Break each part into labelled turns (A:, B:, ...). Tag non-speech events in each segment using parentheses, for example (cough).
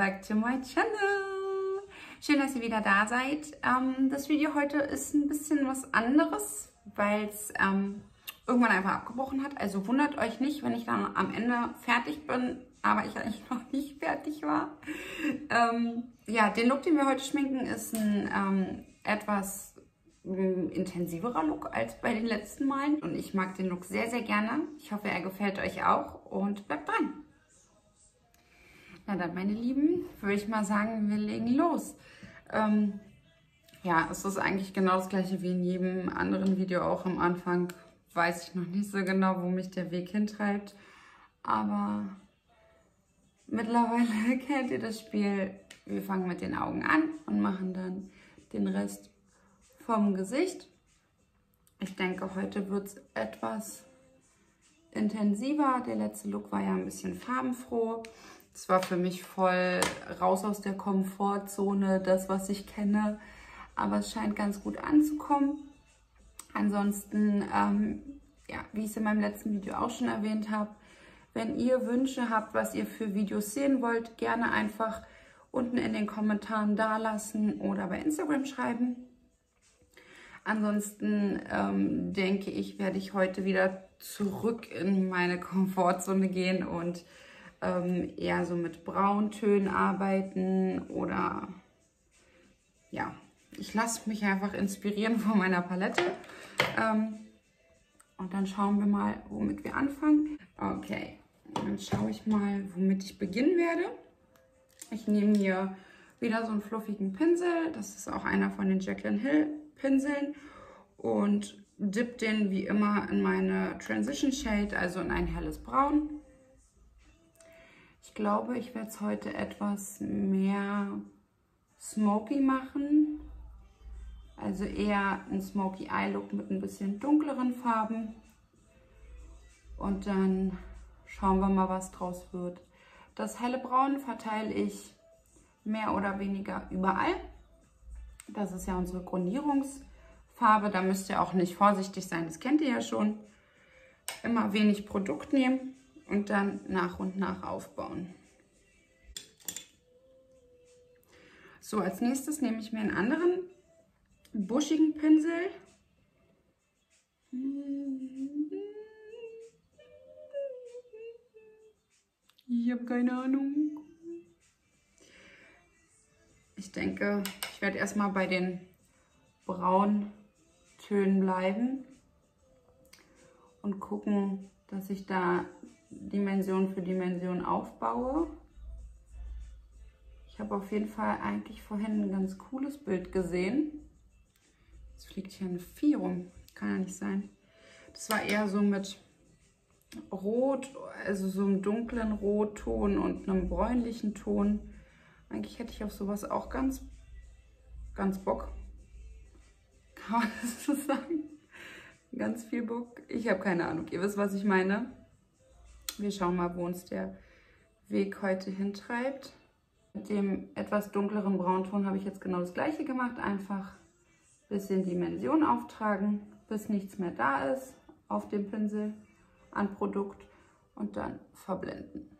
A: back to my channel. Schön, dass ihr wieder da seid. Ähm, das Video heute ist ein bisschen was anderes, weil es ähm, irgendwann einfach abgebrochen hat. Also wundert euch nicht, wenn ich dann am Ende fertig bin, aber ich eigentlich (laughs) noch nicht fertig war. Ähm, ja, den Look, den wir heute schminken, ist ein ähm, etwas ähm, intensiverer Look als bei den letzten Malen. Und ich mag den Look sehr, sehr gerne. Ich hoffe, er gefällt euch auch und bleibt dran. Na dann, meine Lieben, würde ich mal sagen, wir legen los. Ähm, ja, es ist eigentlich genau das gleiche wie in jedem anderen Video auch am Anfang. Weiß ich noch nicht so genau, wo mich der Weg hintreibt. Aber mittlerweile (laughs) kennt ihr das Spiel. Wir fangen mit den Augen an und machen dann den Rest vom Gesicht. Ich denke, heute wird es etwas intensiver. Der letzte Look war ja ein bisschen farbenfroh. Es war für mich voll raus aus der Komfortzone, das, was ich kenne. Aber es scheint ganz gut anzukommen. Ansonsten, ähm, ja, wie ich es in meinem letzten Video auch schon erwähnt habe, wenn ihr Wünsche habt, was ihr für Videos sehen wollt, gerne einfach unten in den Kommentaren da lassen oder bei Instagram schreiben. Ansonsten ähm, denke ich, werde ich heute wieder zurück in meine Komfortzone gehen und ähm, eher so mit Brauntönen arbeiten oder ja, ich lasse mich einfach inspirieren von meiner Palette. Ähm, und dann schauen wir mal, womit wir anfangen. Okay, dann schaue ich mal, womit ich beginnen werde. Ich nehme hier wieder so einen fluffigen Pinsel. Das ist auch einer von den Jaclyn Hill Pinseln. Und dip den wie immer in meine Transition Shade, also in ein helles Braun. Ich glaube, ich werde es heute etwas mehr smoky machen. Also eher ein Smoky Eye Look mit ein bisschen dunkleren Farben. Und dann schauen wir mal, was draus wird. Das helle Braun verteile ich mehr oder weniger überall. Das ist ja unsere Grundierungsfarbe. Da müsst ihr auch nicht vorsichtig sein, das kennt ihr ja schon. Immer wenig Produkt nehmen und dann nach und nach aufbauen. So, als nächstes nehme ich mir einen anderen buschigen Pinsel. Ich habe keine Ahnung. Ich denke, ich werde erstmal bei den braunen Tönen bleiben und gucken, dass ich da Dimension für Dimension aufbaue. Ich habe auf jeden Fall eigentlich vorhin ein ganz cooles Bild gesehen. Es fliegt hier ein Vieh rum. Kann ja nicht sein. Das war eher so mit Rot, also so einem dunklen Rotton und einem bräunlichen Ton. Eigentlich hätte ich auf sowas auch ganz, ganz Bock. Kann man (laughs) das so sagen? Ganz viel Bock. Ich habe keine Ahnung. Ihr wisst, was ich meine. Wir schauen mal, wo uns der Weg heute hintreibt. Mit dem etwas dunkleren Braunton habe ich jetzt genau das gleiche gemacht. Einfach ein bisschen Dimension auftragen, bis nichts mehr da ist auf dem Pinsel an Produkt und dann verblenden.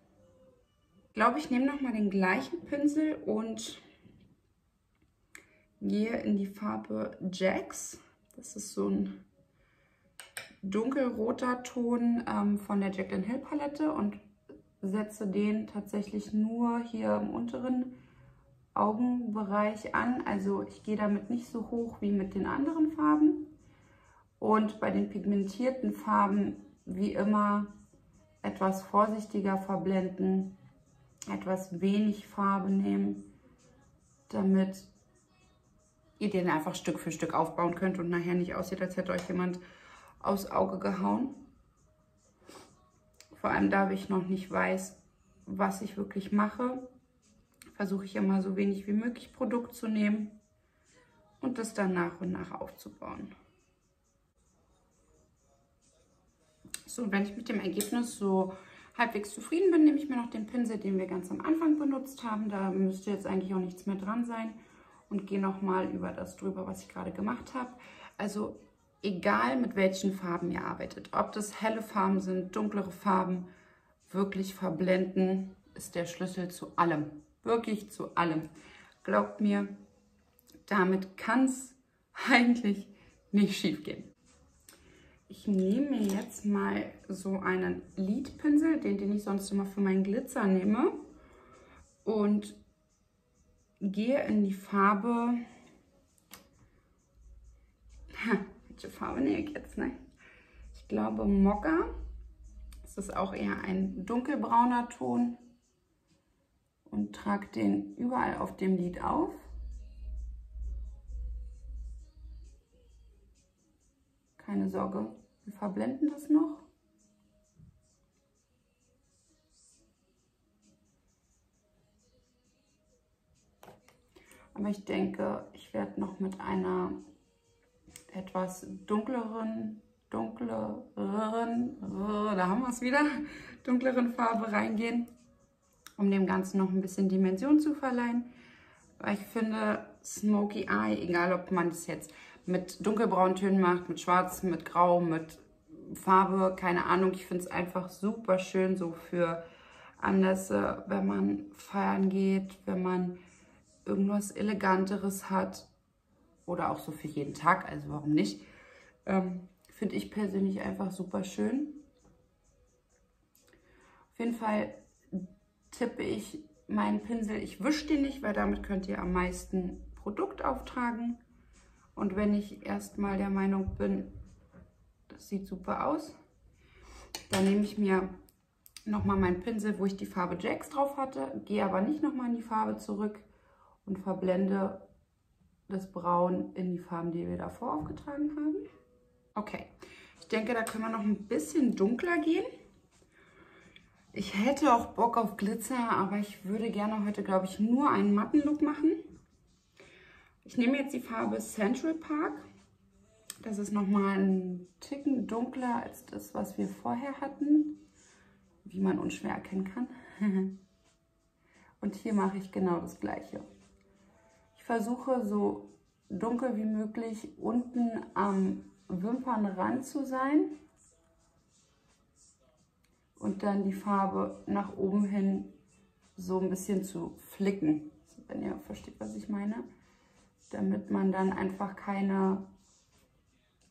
A: Ich glaube, ich nehme nochmal den gleichen Pinsel und gehe in die Farbe Jax. Das ist so ein dunkelroter Ton ähm, von der Jaclyn Hill Palette und setze den tatsächlich nur hier im unteren Augenbereich an. Also ich gehe damit nicht so hoch wie mit den anderen Farben. Und bei den pigmentierten Farben wie immer etwas vorsichtiger verblenden, etwas wenig Farbe nehmen, damit ihr den einfach Stück für Stück aufbauen könnt und nachher nicht aussieht, als hätte euch jemand aufs Auge gehauen. Vor allem da ich noch nicht weiß, was ich wirklich mache, versuche ich immer so wenig wie möglich Produkt zu nehmen und das dann nach und nach aufzubauen. So, wenn ich mit dem Ergebnis so halbwegs zufrieden bin, nehme ich mir noch den Pinsel, den wir ganz am Anfang benutzt haben. Da müsste jetzt eigentlich auch nichts mehr dran sein und gehe nochmal über das drüber, was ich gerade gemacht habe. Also egal mit welchen Farben ihr arbeitet, ob das helle Farben sind, dunklere Farben, wirklich verblenden ist der Schlüssel zu allem. Wirklich zu allem. Glaubt mir, damit kann es (laughs) eigentlich nicht schief gehen. Ich nehme mir jetzt mal so einen Lidpinsel, den, den ich sonst immer für meinen Glitzer nehme. Und gehe in die Farbe... Welche Farbe nehme ich jetzt? Ne? Ich glaube Mokka. Das ist auch eher ein dunkelbrauner Ton. Und trage den überall auf dem Lid auf. Keine Sorge, wir verblenden das noch. Aber ich denke, ich werde noch mit einer etwas dunkleren, dunkleren, da haben wir es wieder, (laughs) dunkleren Farbe reingehen, um dem Ganzen noch ein bisschen Dimension zu verleihen. Weil ich finde, Smoky Eye, egal ob man es jetzt mit dunkelbraunen Tönen macht, mit schwarz, mit grau, mit Farbe, keine Ahnung. Ich finde es einfach super schön so für Anlässe, wenn man feiern geht, wenn man irgendwas Eleganteres hat oder auch so für jeden Tag, also warum nicht. Ähm, finde ich persönlich einfach super schön. Auf jeden Fall tippe ich meinen Pinsel, ich wische den nicht, weil damit könnt ihr am meisten Produkt auftragen. Und wenn ich erstmal der Meinung bin, das sieht super aus, dann nehme ich mir nochmal meinen Pinsel, wo ich die Farbe Jacks drauf hatte, gehe aber nicht nochmal in die Farbe zurück und verblende das Braun in die Farben, die wir davor aufgetragen haben. Okay, ich denke, da können wir noch ein bisschen dunkler gehen. Ich hätte auch Bock auf Glitzer, aber ich würde gerne heute, glaube ich, nur einen matten Look machen. Ich nehme jetzt die Farbe Central Park. Das ist nochmal ein Ticken dunkler als das, was wir vorher hatten, wie man unschwer erkennen kann. (laughs) Und hier mache ich genau das gleiche. Versuche so dunkel wie möglich unten am Wimpernrand zu sein und dann die Farbe nach oben hin so ein bisschen zu flicken, wenn ihr versteht, was ich meine damit man dann einfach keine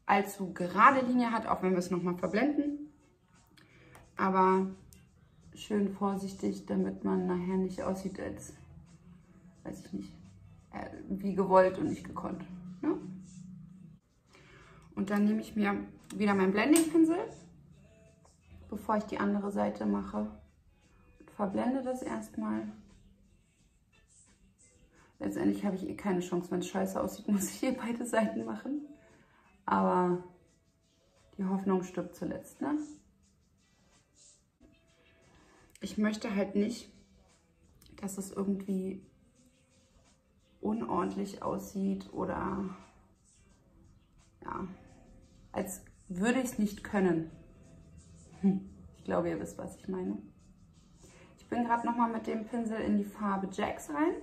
A: allzu gerade Linie hat, auch wenn wir es nochmal verblenden. Aber schön vorsichtig, damit man nachher nicht aussieht als, weiß ich nicht, wie gewollt und nicht gekonnt. Ne? Und dann nehme ich mir wieder meinen Blending-Pinsel, bevor ich die andere Seite mache. Und verblende das erstmal. Letztendlich habe ich eh keine Chance. Wenn es scheiße aussieht, (laughs) muss ich hier beide Seiten machen. Aber die Hoffnung stirbt zuletzt, ne? Ich möchte halt nicht, dass es irgendwie unordentlich aussieht oder ja, als würde ich es nicht können. Hm, ich glaube, ihr wisst, was ich meine. Ich bin gerade nochmal mit dem Pinsel in die Farbe Jacks rein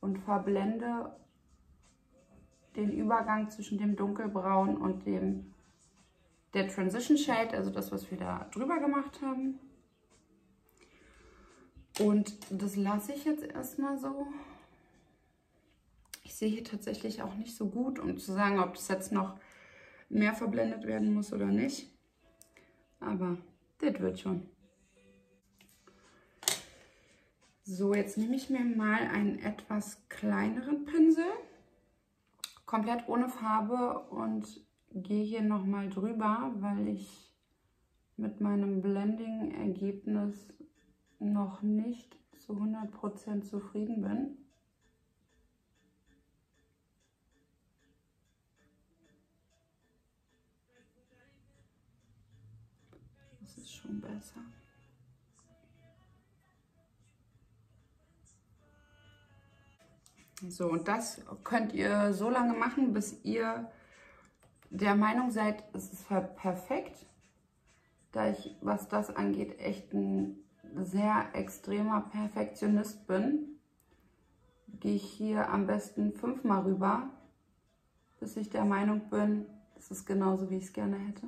A: und verblende den Übergang zwischen dem dunkelbraun und dem der Transition Shade, also das, was wir da drüber gemacht haben. Und das lasse ich jetzt erstmal so. Ich sehe hier tatsächlich auch nicht so gut, um zu sagen, ob das jetzt noch mehr verblendet werden muss oder nicht. Aber das wird schon. So, jetzt nehme ich mir mal einen etwas kleineren Pinsel, komplett ohne Farbe und gehe hier nochmal drüber, weil ich mit meinem Blending-Ergebnis noch nicht zu 100% zufrieden bin. Das ist schon besser. So, und das könnt ihr so lange machen, bis ihr der Meinung seid, es ist perfekt. Da ich, was das angeht, echt ein sehr extremer Perfektionist bin, gehe ich hier am besten fünfmal rüber, bis ich der Meinung bin, es ist genauso, wie ich es gerne hätte.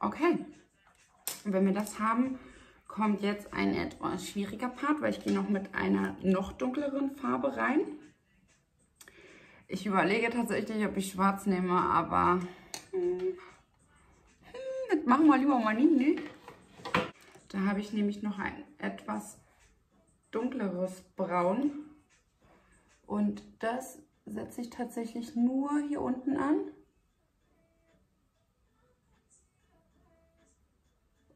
A: Okay, wenn wir das haben, kommt jetzt ein etwas schwieriger Part, weil ich gehe noch mit einer noch dunkleren Farbe rein. Ich überlege tatsächlich, ob ich schwarz nehme, aber hm, das machen wir lieber mal nie, ne? Da habe ich nämlich noch ein etwas dunkleres Braun. Und das setze ich tatsächlich nur hier unten an.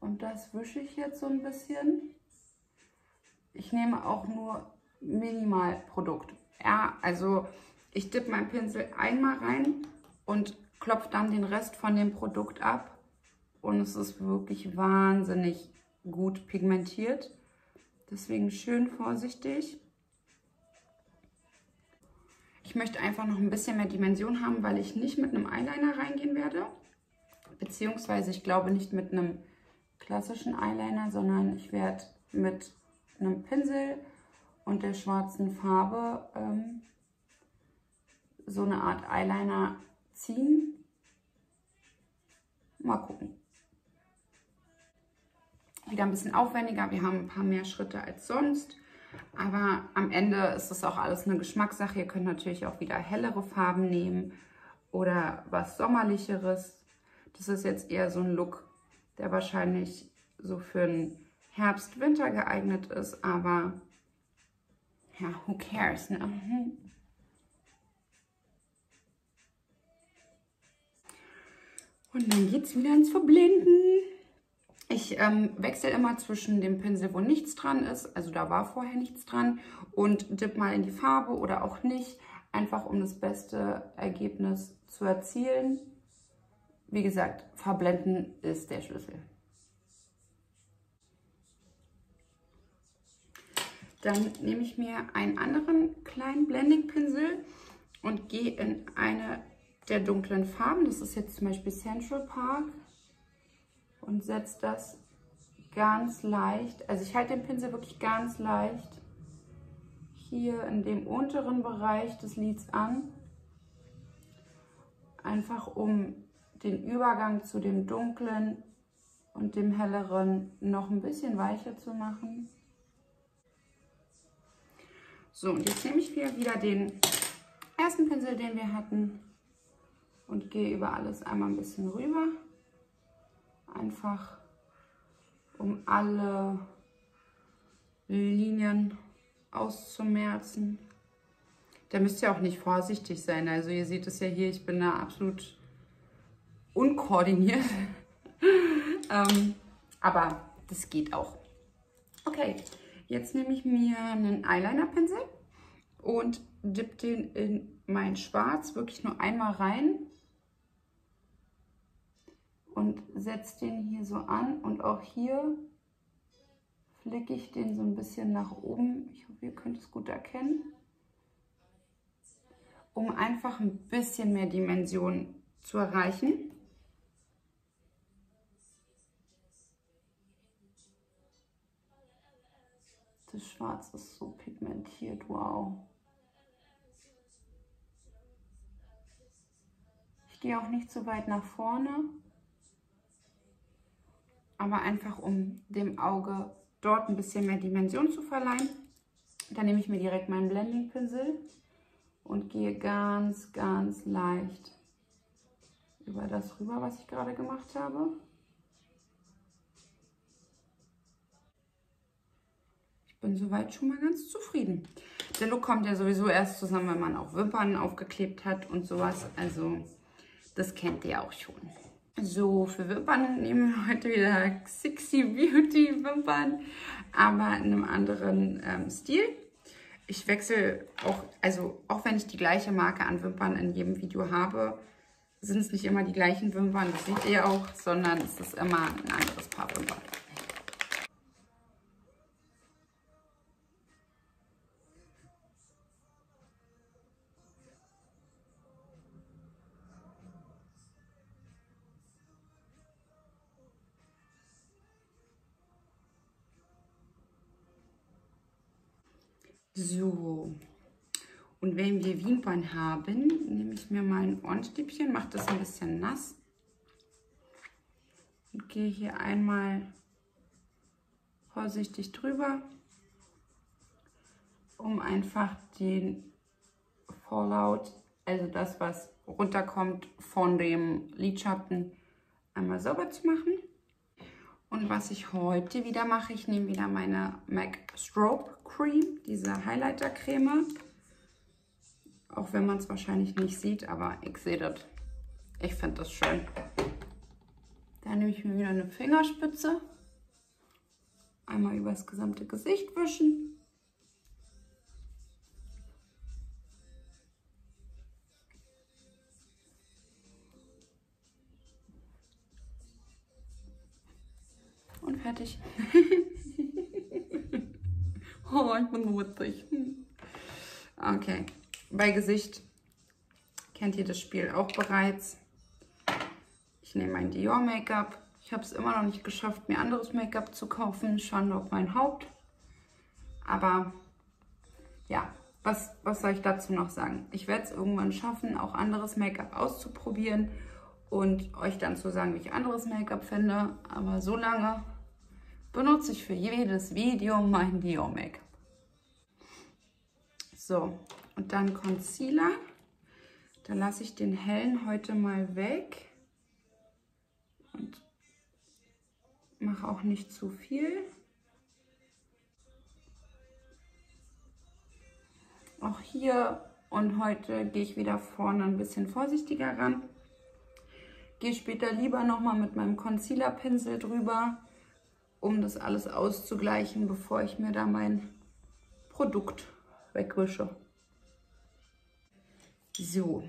A: Und das wische ich jetzt so ein bisschen. Ich nehme auch nur Minimalprodukt. Ja, also ich dippe meinen Pinsel einmal rein und klopfe dann den Rest von dem Produkt ab. Und es ist wirklich wahnsinnig gut pigmentiert. Deswegen schön vorsichtig. Ich möchte einfach noch ein bisschen mehr Dimension haben, weil ich nicht mit einem Eyeliner reingehen werde. Beziehungsweise ich glaube nicht mit einem klassischen Eyeliner, sondern ich werde mit einem Pinsel und der schwarzen Farbe ähm, so eine Art Eyeliner ziehen. Mal gucken wieder ein bisschen aufwendiger. Wir haben ein paar mehr Schritte als sonst. Aber am Ende ist das auch alles eine Geschmackssache. Ihr könnt natürlich auch wieder hellere Farben nehmen oder was Sommerlicheres. Das ist jetzt eher so ein Look, der wahrscheinlich so für den Herbst, Winter geeignet ist. Aber ja, who cares, ne? Und dann geht es wieder ins Verblenden. Ich ähm, wechsle immer zwischen dem Pinsel, wo nichts dran ist, also da war vorher nichts dran, und dipp mal in die Farbe oder auch nicht, einfach um das beste Ergebnis zu erzielen. Wie gesagt, verblenden ist der Schlüssel. Dann nehme ich mir einen anderen kleinen Blending-Pinsel und gehe in eine der dunklen Farben. Das ist jetzt zum Beispiel Central Park und setze das ganz leicht, also ich halte den Pinsel wirklich ganz leicht hier in dem unteren Bereich des Lids an, einfach um den Übergang zu dem dunklen und dem helleren noch ein bisschen weicher zu machen. So, und jetzt nehme ich wieder den ersten Pinsel, den wir hatten und gehe über alles einmal ein bisschen rüber einfach um alle Linien auszumerzen. Da müsst ihr auch nicht vorsichtig sein. Also ihr seht es ja hier, ich bin da absolut unkoordiniert. (laughs) ähm, aber das geht auch. Okay, jetzt nehme ich mir einen Eyeliner-Pinsel und dipp den in mein Schwarz wirklich nur einmal rein und setze den hier so an und auch hier flicke ich den so ein bisschen nach oben. Ich hoffe, ihr könnt es gut erkennen. Um einfach ein bisschen mehr Dimension zu erreichen. Das Schwarz ist so pigmentiert, wow. Ich gehe auch nicht so weit nach vorne aber einfach um dem Auge dort ein bisschen mehr Dimension zu verleihen. Dann nehme ich mir direkt meinen Blending-Pinsel und gehe ganz, ganz leicht über das rüber, was ich gerade gemacht habe. Ich bin soweit schon mal ganz zufrieden. Der Look kommt ja sowieso erst zusammen, wenn man auch Wimpern aufgeklebt hat und sowas. Also das kennt ihr auch schon. So, für Wimpern nehmen wir heute wieder Sexy Beauty Wimpern, aber in einem anderen ähm, Stil. Ich wechsle auch, also auch wenn ich die gleiche Marke an Wimpern in jedem Video habe, sind es nicht immer die gleichen Wimpern, das seht ihr auch, sondern es ist immer ein anderes Paar Wimpern. So, und wenn wir Wimpern haben, nehme ich mir mal ein Ohrenstäbchen, mache das ein bisschen nass. Und gehe hier einmal vorsichtig drüber, um einfach den Fallout, also das, was runterkommt von dem Lidschatten, einmal sauber zu machen. Und was ich heute wieder mache, ich nehme wieder meine MAC Strobe Cream, diese Highlighter Creme. Auch wenn man es wahrscheinlich nicht sieht, aber ich sehe das. Ich finde das schön. Dann nehme ich mir wieder eine Fingerspitze. Einmal über das gesamte Gesicht wischen. Und fertig. (laughs) oh, ich bin witzig. Okay, bei Gesicht kennt ihr das Spiel auch bereits. Ich nehme mein Dior Make-up. Ich habe es immer noch nicht geschafft, mir anderes Make-up zu kaufen. Schande auf mein Haupt. Aber ja, was, was soll ich dazu noch sagen? Ich werde es irgendwann schaffen, auch anderes Make-up auszuprobieren und euch dann zu sagen, wie ich anderes Make-up finde. Aber so lange benutze ich für jedes Video mein Make-up. So, und dann Concealer. Da lasse ich den hellen heute mal weg. Und mache auch nicht zu viel. Auch hier und heute gehe ich wieder vorne ein bisschen vorsichtiger ran. Gehe später lieber nochmal mit meinem Concealer-Pinsel drüber, um das alles auszugleichen, bevor ich mir da mein Produkt wegwische. So,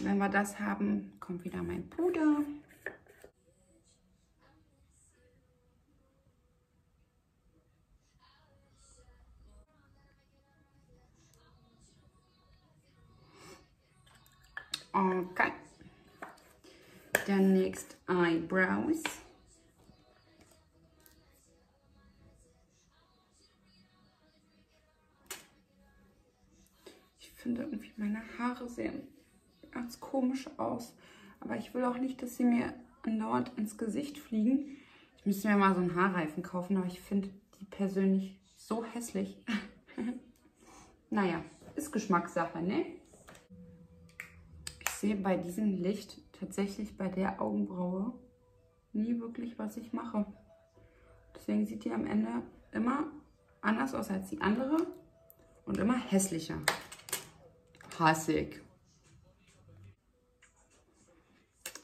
A: Wenn wir das haben, kommt wieder mein Puder. Okay. Dann next Eyebrows. Ich finde irgendwie meine Haare sehen ganz komisch aus. Aber ich will auch nicht, dass sie mir andauernd ins Gesicht fliegen. Ich müsste mir mal so einen Haarreifen kaufen, aber ich finde die persönlich so hässlich. (laughs) naja, ist Geschmackssache, ne? Sehe bei diesem Licht tatsächlich bei der Augenbraue nie wirklich, was ich mache. Deswegen sieht die am Ende immer anders aus als die andere und immer hässlicher. Hassig.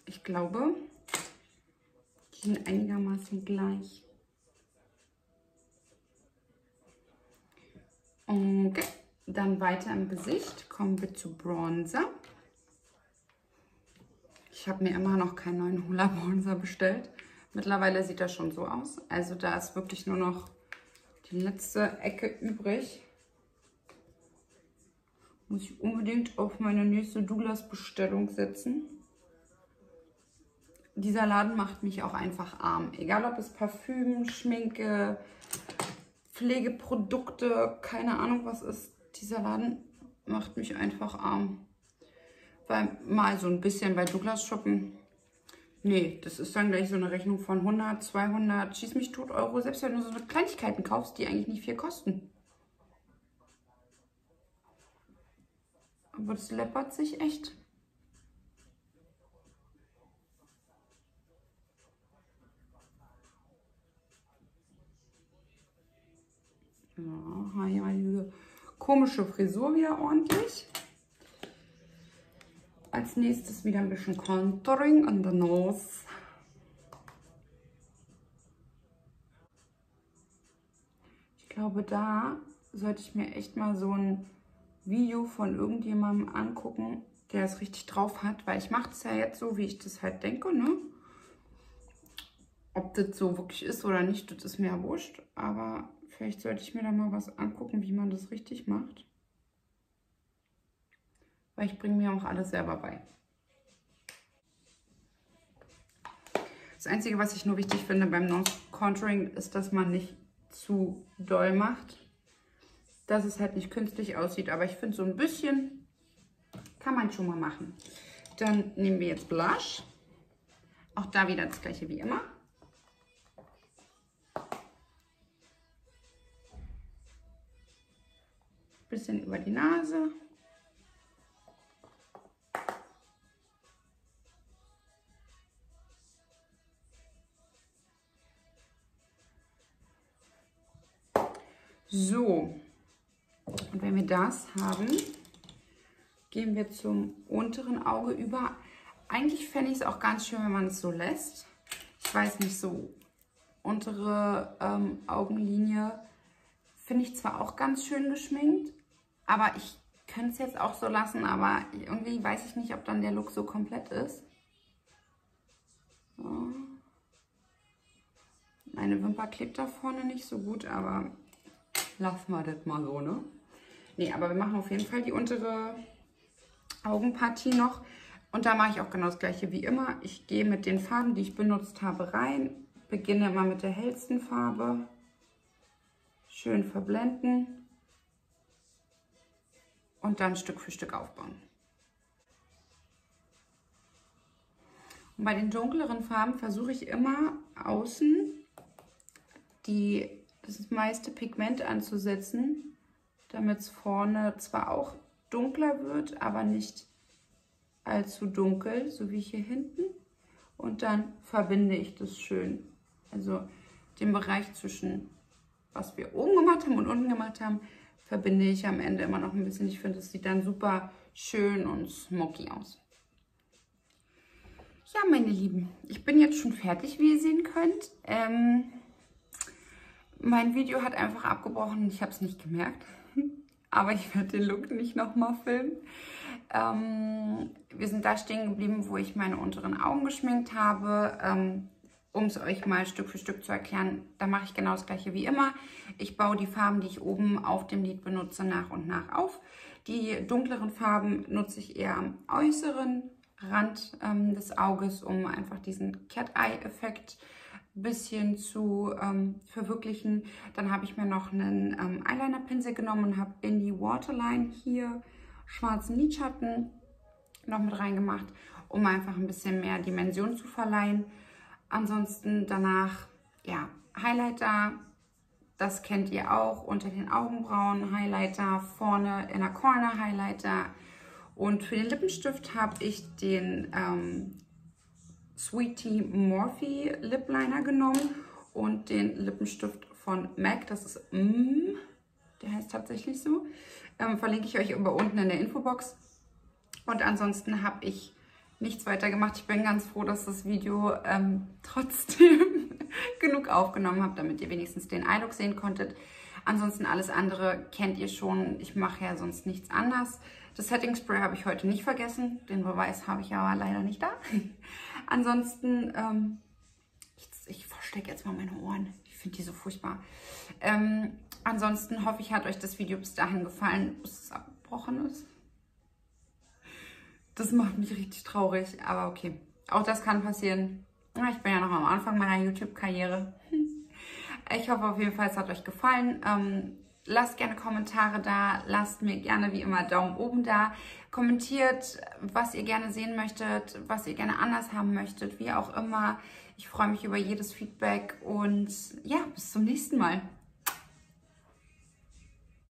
A: Ich glaube, die sind einigermaßen gleich. Okay, dann weiter im Gesicht kommen wir zu Bronzer. Ich habe mir immer noch keinen neuen Hula Bronzer bestellt. Mittlerweile sieht das schon so aus. Also da ist wirklich nur noch die letzte Ecke übrig. Muss ich unbedingt auf meine nächste Douglas-Bestellung setzen dieser Laden macht mich auch einfach arm. Egal ob es Parfüm, Schminke, Pflegeprodukte, keine Ahnung was ist. Dieser Laden macht mich einfach arm. Weil mal so ein bisschen bei Douglas shoppen. Nee, das ist dann gleich so eine Rechnung von 100, 200, schieß mich tot Euro. Selbst wenn du so Kleinigkeiten kaufst, die eigentlich nicht viel kosten. Aber das läppert sich echt. Ja, hier komische Frisur wieder ordentlich. Als nächstes wieder ein bisschen Contouring an der Nose. Ich glaube, da sollte ich mir echt mal so ein Video von irgendjemandem angucken, der es richtig drauf hat, weil ich mache es ja jetzt so, wie ich das halt denke, ne? Ob das so wirklich ist oder nicht, das ist mir ja wurscht, aber Vielleicht sollte ich mir da mal was angucken, wie man das richtig macht. Weil ich bringe mir auch alles selber bei. Das Einzige, was ich nur wichtig finde beim Nose Contouring, ist, dass man nicht zu doll macht. Dass es halt nicht künstlich aussieht. Aber ich finde, so ein bisschen kann man schon mal machen. Dann nehmen wir jetzt Blush. Auch da wieder das gleiche wie immer. Bisschen über die Nase. So, und wenn wir das haben, gehen wir zum unteren Auge über. Eigentlich fände ich es auch ganz schön, wenn man es so lässt. Ich weiß nicht, so untere ähm, Augenlinie finde ich zwar auch ganz schön geschminkt, aber ich könnte es jetzt auch so lassen, aber irgendwie weiß ich nicht, ob dann der Look so komplett ist. So. Meine Wimper klebt da vorne nicht so gut, aber lassen wir das mal so, ne? Ne, aber wir machen auf jeden Fall die untere Augenpartie noch. Und da mache ich auch genau das gleiche wie immer. Ich gehe mit den Farben, die ich benutzt habe, rein. Beginne immer mit der hellsten Farbe. Schön verblenden. Und dann Stück für Stück aufbauen. Und bei den dunkleren Farben versuche ich immer außen die, das meiste Pigment anzusetzen, damit es vorne zwar auch dunkler wird, aber nicht allzu dunkel, so wie hier hinten. Und dann verbinde ich das schön. Also den Bereich zwischen, was wir oben gemacht haben und unten gemacht haben, verbinde ich am Ende immer noch ein bisschen. Ich finde, es sieht dann super schön und smoky aus. Ja, meine Lieben, ich bin jetzt schon fertig, wie ihr sehen könnt. Ähm, mein Video hat einfach abgebrochen ich habe es nicht gemerkt. (laughs) Aber ich werde den Look nicht nochmal filmen. Ähm, wir sind da stehen geblieben, wo ich meine unteren Augen geschminkt habe. Ähm, um es euch mal Stück für Stück zu erklären, da mache ich genau das gleiche wie immer. Ich baue die Farben, die ich oben auf dem Lid benutze, nach und nach auf. Die dunkleren Farben nutze ich eher am äußeren Rand ähm, des Auges, um einfach diesen Cat-Eye-Effekt ein bisschen zu ähm, verwirklichen. Dann habe ich mir noch einen ähm, Eyeliner-Pinsel genommen und habe in die Waterline hier schwarzen Lidschatten noch mit reingemacht, um einfach ein bisschen mehr Dimension zu verleihen. Ansonsten danach, ja, Highlighter, das kennt ihr auch, unter den Augenbrauen Highlighter, vorne in der Corner Highlighter. Und für den Lippenstift habe ich den ähm, Sweetie Morphe Lip Liner genommen und den Lippenstift von MAC, das ist mm, der heißt tatsächlich so. Ähm, verlinke ich euch aber unten in der Infobox. Und ansonsten habe ich nichts weiter gemacht. Ich bin ganz froh, dass das Video ähm, (laughs) trotzdem genug aufgenommen habe, damit ihr wenigstens den Eye-Look sehen konntet. Ansonsten alles andere kennt ihr schon. Ich mache ja sonst nichts anders. Das Setting Spray habe ich heute nicht vergessen. Den Beweis habe ich aber leider nicht da. (laughs) Ansonsten, ähm, ich, ich verstecke jetzt mal meine Ohren. Ich finde die so furchtbar. Ähm, ansonsten hoffe ich, hat euch das Video bis dahin gefallen, bis es abgebrochen ist. Das macht mich richtig traurig, aber okay. Auch das kann passieren. Ich bin ja noch am Anfang meiner YouTube-Karriere. (laughs) Ich hoffe auf jeden Fall, es hat euch gefallen. Ähm, lasst gerne Kommentare da, lasst mir gerne wie immer Daumen oben da. Kommentiert, was ihr gerne sehen möchtet, was ihr gerne anders haben möchtet, wie auch immer. Ich freue mich über jedes Feedback und ja, bis zum nächsten Mal.